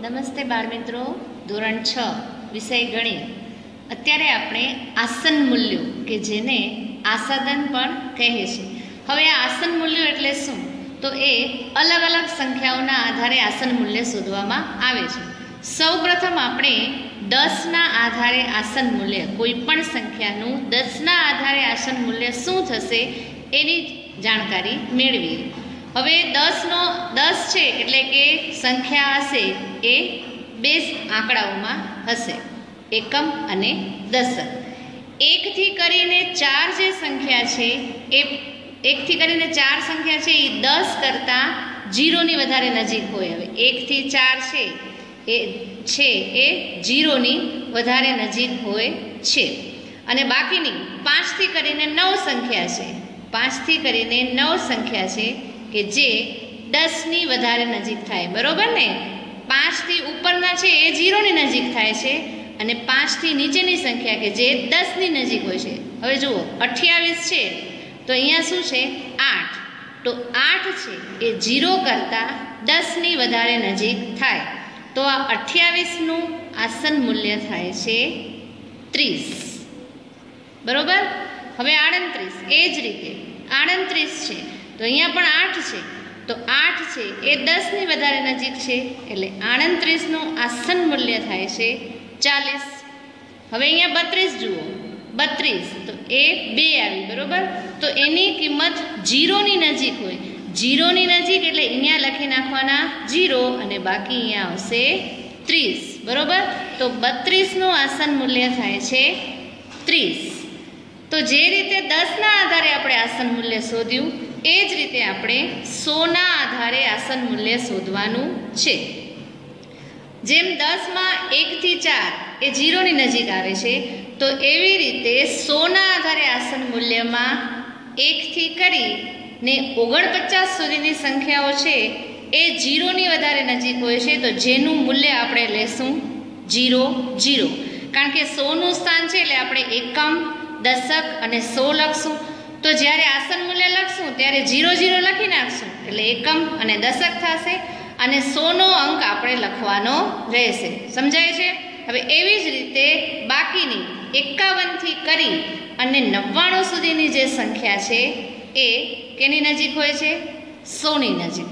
નમસ્તે બાળમિત્રો ધોરણ છ, વિષય ગણિત. અત્યારે આપણે આસન મૂલ્યો, કે જેને આસાદન પણ કહે છે. હવે આસન મૂલ્યો એટલે શું? તો એ અલગ અલગ સંખ્યાઓના આધારે આસન મૂલ્ય શોધવામાં આવે છે. સૌપ્રથમ આપણે દસના આધારે આસન મૂલ્ય કોઈ પણ સંખ્યાનું દસના આધારે આસન મૂલ્ય શું થશે એની જાણકારી મેળવીએ. હવે દસનો, દસ છે એટલે કે સંખ્યા હશે એ બે આંકડાઓમાં હશે. એકમ અને દશક એકથી કરીને ચાર જે સંખ્યા છે, એ એકથી કરીને ચાર સંખ્યા છે, એ દસ કરતાં જીરોની વધારે નજીક હોય. હવે એકથી ચાર છે, એ છે, એ જીરોની વધારે નજીક હોય છે. અને બાકીની પાંચથી કરીને નવ સંખ્યા છે. પાંચથી કરીને નવ સંખ્યા છે કે જે દસની વધારે નજીક થાય, બરોબર ને? પાંચથી ઉપરના છે એ જીરોની નજીક થાય છે અને પાંચથી નીચેની સંખ્યા કે જે દસની નજીક હોય છે. હવે જુઓ, અઠ્યાવીસ છે, તો અહીંયા શું છે? આઠ. તો આઠ છે એ જીરો કરતાં દસની વધારે નજીક થાય. તો આ અઠ્યાવીસનું આસન મૂલ્ય થાય છે ત્રીસ. બરોબર? હવે આડત્રીસ. એ જ રીતે, આડત્રીસ છે. તો અહીંયા પણ આઠ છે. તો આઠ છે. એ દસની વધારે નજીક છે એટલે આડત્રીસનું આસન મૂલ્ય થાય છે ચાલીસ. હવે અહીંયા બત્રીસ જુઓ. બત્રીસ. તો એ બે આવી, બરોબર? તો એની કિંમત જીરોની નજીક હોય. જીરોની નજીક એટલે અહીંયા લખી નાખવાના જીરો અને બાકી અહીંયા આવશે ત્રીસ. બરોબર? તો બત્રીસનું આસન મૂલ્ય થાય છે ત્રીસ. તો જે રીતે દસના આધારે આપણે આસન મૂલ્ય શોધ્યું એ જ રીતે આપણે સોના આધારે આસન મૂલ્ય શોધવાનું છે. જેમ દસમાં એકથી ચાર એ જીરોની નજીક આવે છે, તો એવી રીતે સોના આધારે આસન મૂલ્યમાં એકથી કરીને ઓગણપચાસ સુધીની સંખ્યાઓ છે, એ જીરોની વધારે નજીક હોય છે, તો જેનું મૂલ્ય આપણે લેશું જીરો જીરો. કારણ કે સોનું સ્થાન છે એટલે આપણે એકમ, દશક અને સો લખશું. તો જ્યારે આસન મૂલ્ય લખશું, ત્યારે જીરો જીરો લખી નાખશું. એટલે એકમ અને દશક થશે અને સોનો અંક આપણે લખવાનો રહેશે. સમજાય છે? હવે એવી જ રીતે બાકીની એકાવનથી કરી અને નવ્વાણું સુધીની જે સંખ્યા છે, એ કેની નજીક હોય છે? સોની નજીક.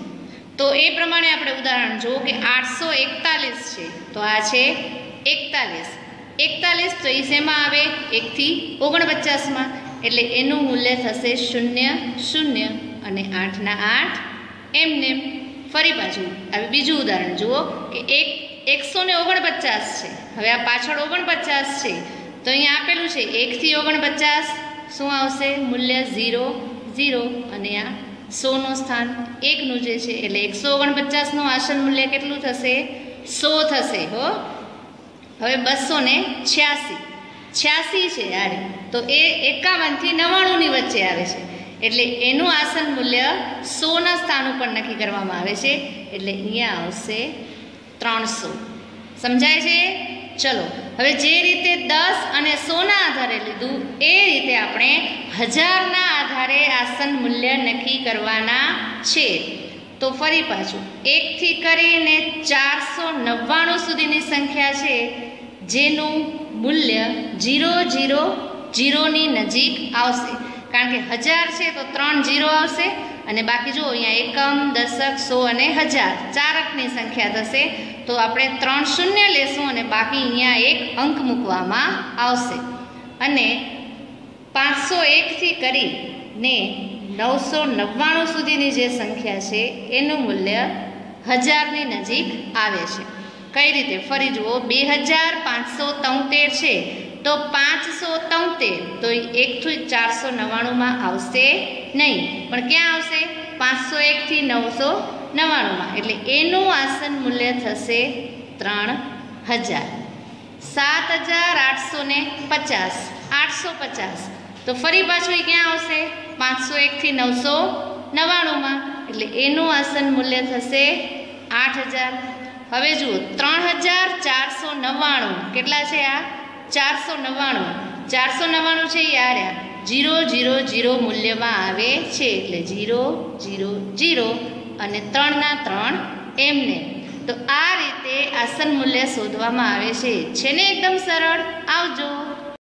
તો એ પ્રમાણે આપણે ઉદાહરણ જુઓ કે આઠસો એકતાલીસ છે. તો આ છે એકતાલીસ. એકતાલીસ તો એ શેમાં આવે? એકથી ઓગણપચાસમાં. એટલે એનું મૂલ્ય થશે શૂન્ય શૂન્ય અને આઠના આઠ. એમને ફરી પાછું હવે બીજું ઉદાહરણ. જુઓ કે એક, એકસો ને ઓગણપચાસ છે. હવે આ પાછળ ઓગણપચાસ છે. તો અહીંયા આપેલું છે એકથી ઓગણપચાસ શું આવશે? મૂલ્ય ઝીરો ઝીરો અને આ સોનું સ્થાન એકનું જે છે, એટલે એકસો ઓગણપચાસનું આસન મૂલ્ય કેટલું થશે? સો થશે હો. હવે બસો ને છ્યાસી. છ્યાસી છે આરે તો એ એકાવનથી નવ્વાણુંની વચ્ચે આવે છે. એટલે એનું આસન મૂલ્ય સોના સ્થાન ઉપર નક્કી કરવામાં આવે છે. એટલે અહીંયા આવશે ત્રણસો. સમજાય છે? ચલો. હવે જે રીતે દસ અને સોના આધારે લીધું, એ રીતે આપણે હજારના આધારે આસન મૂલ્ય નક્કી કરવાના છે. તો ફરી પાછું. એકથી કરીને ચારસો નવ્વાણું સુધીની સંખ્યા છે. જેનું મૂલ્ય જીરો જીરો જીરોની નજીક આવશે. કારણ કે હજાર છે તો ત્રણ જીરો આવશે અને બાકી જુઓ, અહીંયા એકમ, દશક, સો અને હજાર ચાર અંકની સંખ્યા થશે. તો આપણે ત્રણ શૂન્ય લેશું અને બાકી અહીંયા એક અંક મૂકવામાં આવશે. અને પાંચસો એકથી કરીને નવસો નવ્વાણું સુધીની જે સંખ્યા છે, એનું મૂલ્ય હજારની નજીક આવે છે. કઈ રીતે? ફરી જુઓ, બે હજાર પાંચસો તોતેર છે. તો પાંચસો તોતેર, તો એકથી ચારસો નવ્વાણુંમાં આવશે નહીં. પણ ક્યાં આવશે? પાંચસો એકથી નવસો નવ્વાણુંમાં. એટલે એનું આસન મૂલ્ય થશે ત્રણ હજાર. સાત હજાર આઠસો ને પચાસ. આઠસો પચાસ. તો ફરી પાછું એ ક્યાં આવશે? પાંચસો એકથી નવસો નવ્વાણુંમાં. એટલે એનું આસન મૂલ્ય થશે આઠ હજાર. હવે જુઓ, ત્રણ હજાર ચારસો નવ્વાણું. કેટલા છે આ? ચારસો નવ્વાણું. ચારસો નવ્વાણું છે એ ઝીરો જીરો જીરો મૂલ્યમાં આવે છે એટલે જીરો જીરો જીરો અને ત્રણના ત્રણ એમને. તો આ રીતે આસન મૂલ્ય શોધવામાં આવે છે. છે ને એકદમ સરળ. આવજો.